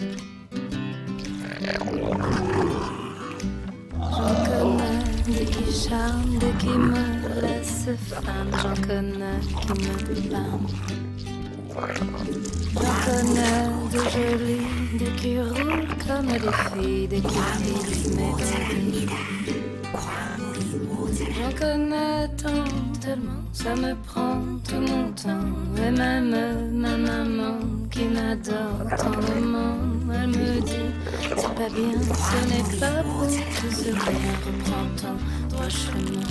J'en connais des qui charment, des qui me laissent femme. J'en connais qui me blâment. J'en connais de jolis, des qui roulent comme des filles, des qui disent mes J'en connais tant, tellement, ça me prend tout mon temps. Et même ma maman qui m'adore tendrement, elle me dit C'est pas bien, ce n'est pas beau, tout ce rien reprend ton droit chemin.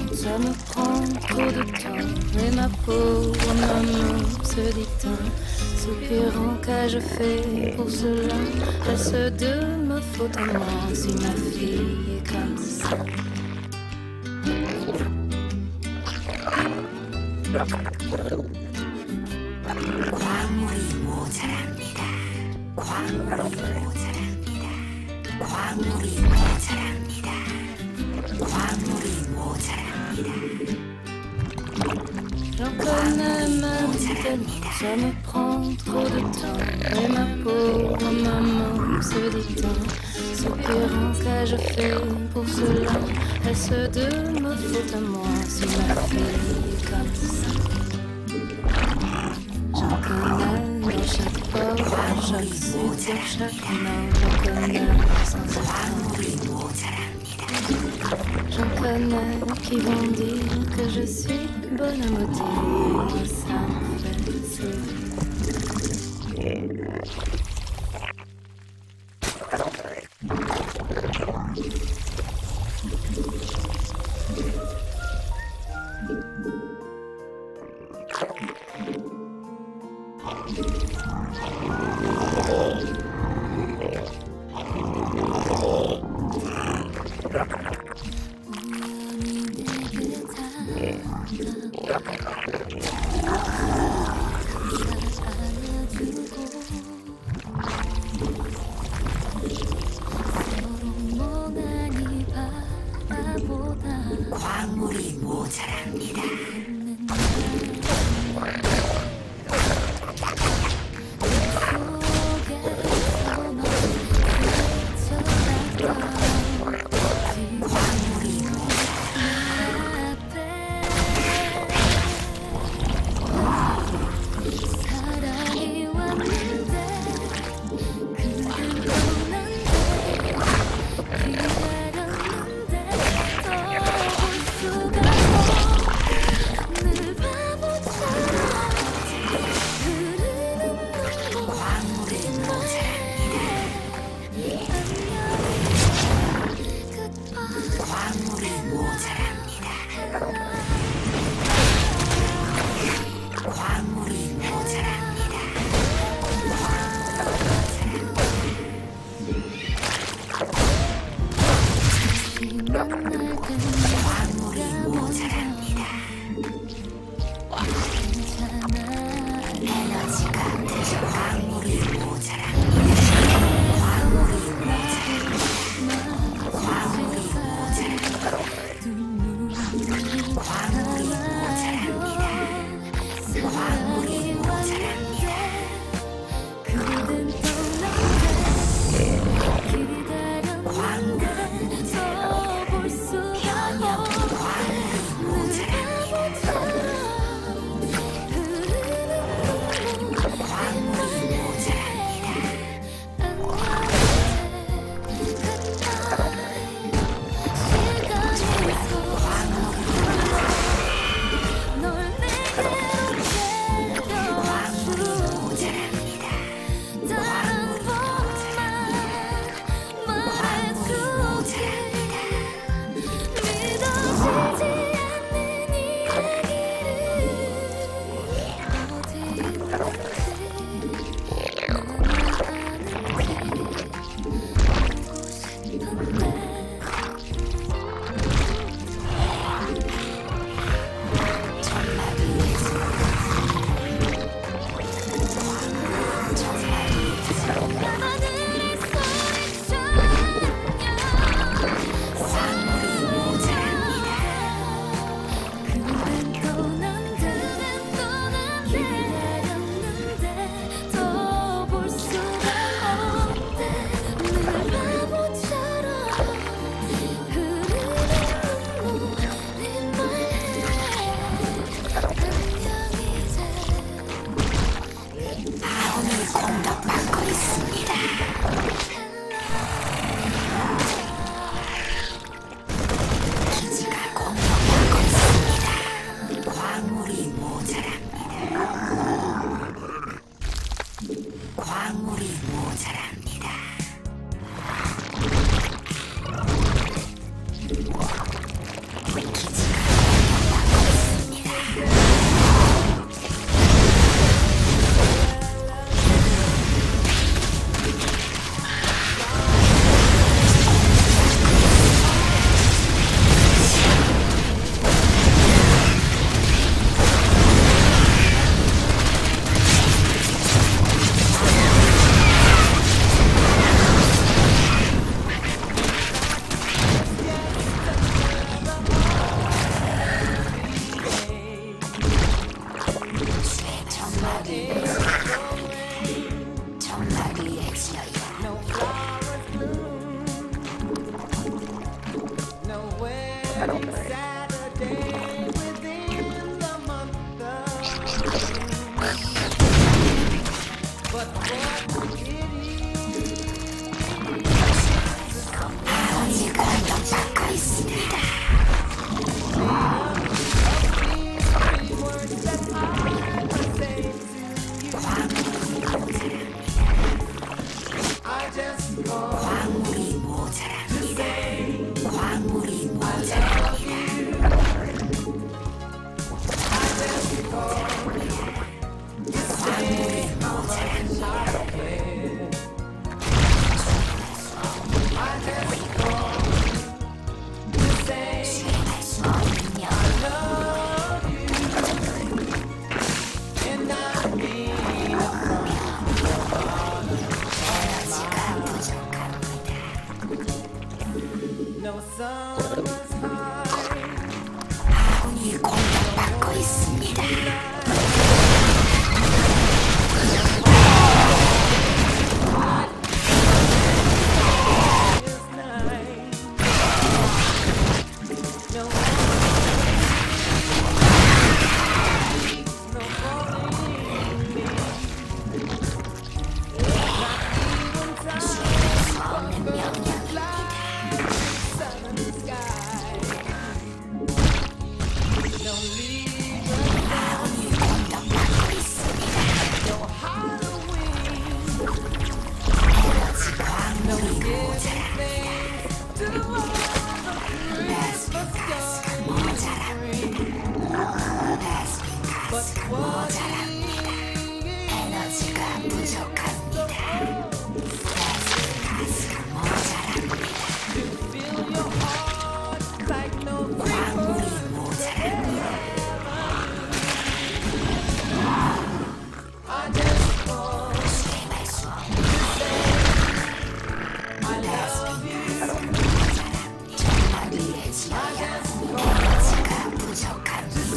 ça me prend trop de temps. Et ma pauvre maman se dit tant, soupirant qu'ai-je fait pour cela Est-ce de ma faute à moi si ma fille est comme ça J'en connais même tellement, ça me prend trop de temps. Et ma pauvre maman se dit soupirant qu'ai-je fait pour cela. Est-ce de ma faute moi si ma fille comme ça. J'en connais dans chaque port, chaque sud, chaque nord, j'en connais sans. J'en connais qui vont dire que je suis Yeah. 광물이 모자랍니다. 黄鹂이모자랍 니.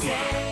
Yeah.